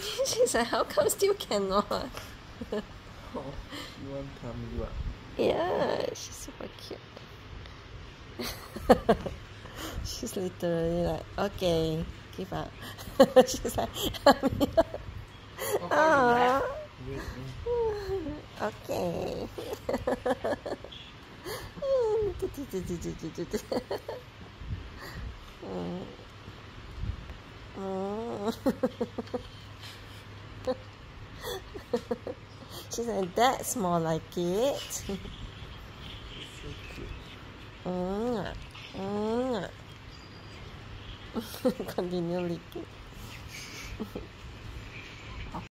She's like, how come still cannot? oh, you want tummy what? Yeah, she's super cute. she's literally like, okay, give up. she's like, oh, okay. Mm. Mm. She said, that's more like it. so cute. Mm. Mm. Continue licking.